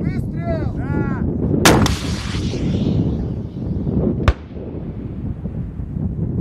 Выстрел!